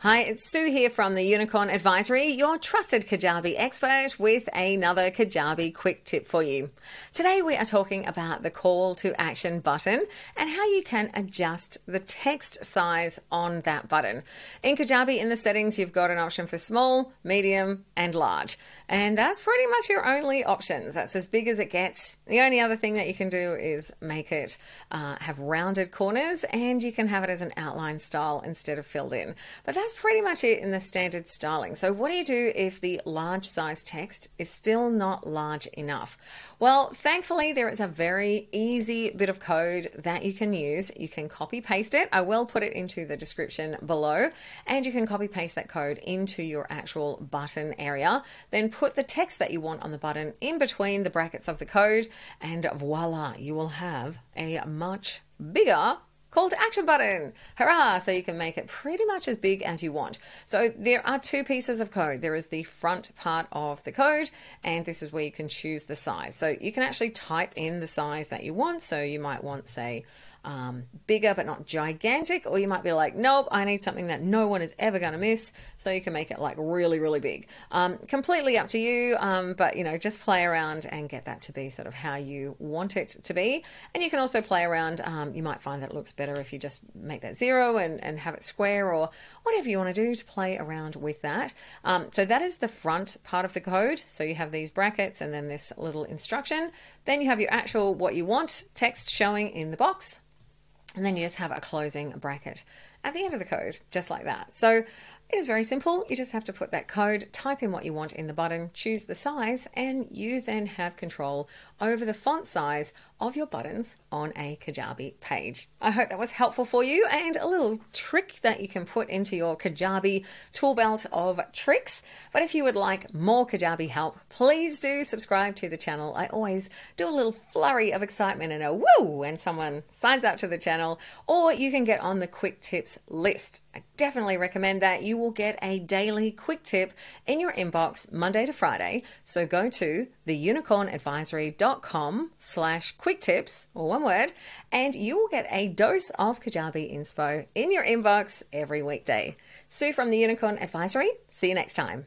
Hi, it's Sue here from the Unicorn Advisory, your trusted Kajabi expert, with another Kajabi quick tip for you. Today we are talking about the call to action button and how you can adjust the text size on that button. In Kajabi, in the settings, you've got an option for small, medium, and large. And that's pretty much your only options. That's as big as it gets. The only other thing that you can do is make it uh, have rounded corners and you can have it as an outline style instead of filled in. But that's pretty much it in the standard styling. So what do you do if the large size text is still not large enough? Well, thankfully there is a very easy bit of code that you can use. You can copy paste it. I will put it into the description below and you can copy paste that code into your actual button area. Then put the text that you want on the button in between the brackets of the code, and voila, you will have a much bigger call to action button. Hurrah! So you can make it pretty much as big as you want. So there are two pieces of code. There is the front part of the code, and this is where you can choose the size. So you can actually type in the size that you want. So you might want, say, um, bigger but not gigantic, or you might be like, nope, I need something that no one is ever going to miss. So you can make it like really, really big. Um, completely up to you, um, but you know, just play around and get that to be sort of how you want it to be. And you can also play around. Um, you might find that it looks better if you just make that zero and, and have it square or whatever you want to do to play around with that. Um, so that is the front part of the code. So you have these brackets and then this little instruction. Then you have your actual what you want text showing in the box and then you just have a closing bracket at the end of the code, just like that. So it is very simple. You just have to put that code, type in what you want in the button, choose the size, and you then have control over the font size of your buttons on a Kajabi page. I hope that was helpful for you and a little trick that you can put into your Kajabi tool belt of tricks. But if you would like more Kajabi help, please do subscribe to the channel. I always do a little flurry of excitement and a woo when someone signs up to the channel, or you can get on the quick list. I definitely recommend that. You will get a daily quick tip in your inbox Monday to Friday. So go to theunicornadvisory.com slash quick tips, or one word, and you will get a dose of Kajabi inspo in your inbox every weekday. Sue from the Unicorn Advisory. See you next time.